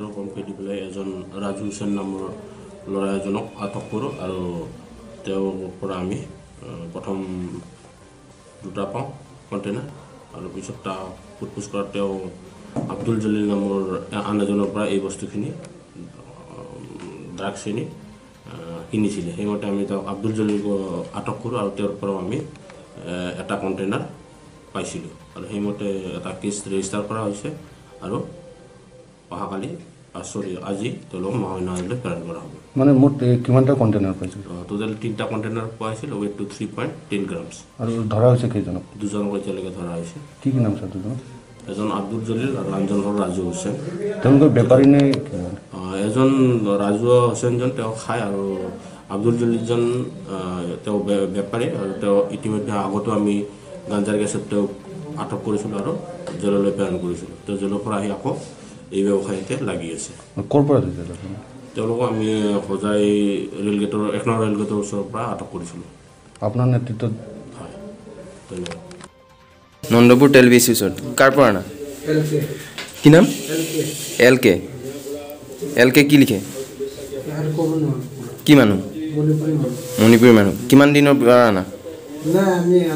কমকৈ দি পেলাই এজন ৰাজু হুছেইন নামৰ ল'ৰা এজনক আটক কৰোঁ আৰু তেওঁৰ পৰা আমি প্ৰথম দুটা পাওঁ কণ্টেইনাৰ আৰু পিছত তাৰ সোধ পোছ কৰাত তেওঁ আব্দুল জলিল নামৰ আন এজনৰ পৰা এই বস্তুখিনি ড্ৰাগছখিনি কিনিছিলে সেইমতে আমি তেওঁক আব্দুল জলিলক আটক কৰোঁ আৰু তেওঁৰ পৰাও আমি এটা কণ্টেইনাৰ পাইছিলোঁ আৰু সেইমতে এটা কেছ ৰেজিষ্টাৰ কৰা হৈছে আৰু অহাকালি চৰি আজি তেওঁলোকক মহাবিনালয়লৈ প্ৰেৰণ কৰা হ'ব মানে মুঠ এই কিমানটা কণ্টেইনাৰ পাইছিল টোটেল তিনিটা কণ্টেইনাৰ পোৱা হৈছিল weight two three point ten grams আৰু ধৰা হৈছে কেইজনক দুজনক এতিয়ালৈকে ধৰা হৈছে কি কি নাম ছাৰ দুজনক এজন আব্দুল জলিল আৰু আনজন হ'ল ৰাজু হুছেইন তেওঁলোকৰ বেপাৰী নে এজন ৰাজু হুছেইনজন তেওঁ খায় আৰু আব্দুল জলিলজন তেওঁ বেপাৰী আৰু তেওঁ ইতিমধ্যে আগতো আমি গাঞ্জাৰ কেছত তেওঁক আটক কৰিছিলোঁ আৰু জেললৈ প্ৰেৰণ কৰিছিলোঁ তেওঁ জেলৰ পৰা আহি আকৌ এই ব্যৱসায়তে লাগি আছে। ক'ৰ পৰা দিছে? তেওঁলোকক আমি হোজাই ৰেলগেটৰ এক নম্বৰ ৰেলগেটৰ ওচৰৰ পৰা আটক কৰিছিলোঁ। আপোনাৰ নেতৃত্বত? হয় ধন্যবাদ। নন্দপুৰ তেল বি চি ওচৰত। কাৰ পৰা আনা? এলকে কি নাম? এলকে এল কে। এল কে কি লিখে? কি মানুহ? মণিপুৰী মানুহ। কিমান দিনৰ পৰা আনা?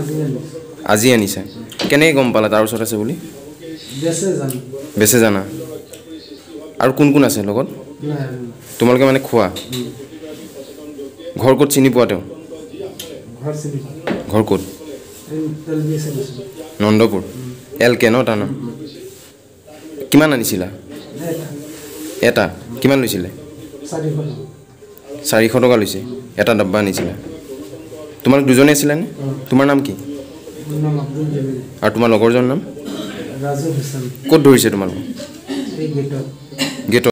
আজি আনো আজি আনিছা। কেনেকৈ গম পালা? তাৰ ওচৰত আছে বুলি? বেচে জানা? আৰু কোন কোন আছে লগত? তোমালোকে মানে খোৱা? ঘৰ ক'ত চিনি পোৱা তেওঁ? ঘৰ ক'ত? নন্দপুৰ। এল কে ন তাৰ নাম কিমান আনিছিলা? এটা। কিমান লৈছিলে? চাৰিশ টকা। লৈছে। এটা ডাব্বা আনিছিলা। তোমালোক দুজনে আছিলানে তোমাৰ নাম কি? আৰু তোমাৰ লগৰজনৰ নাম? ক'ত ধৰিছে তোমালোকক? گیٹو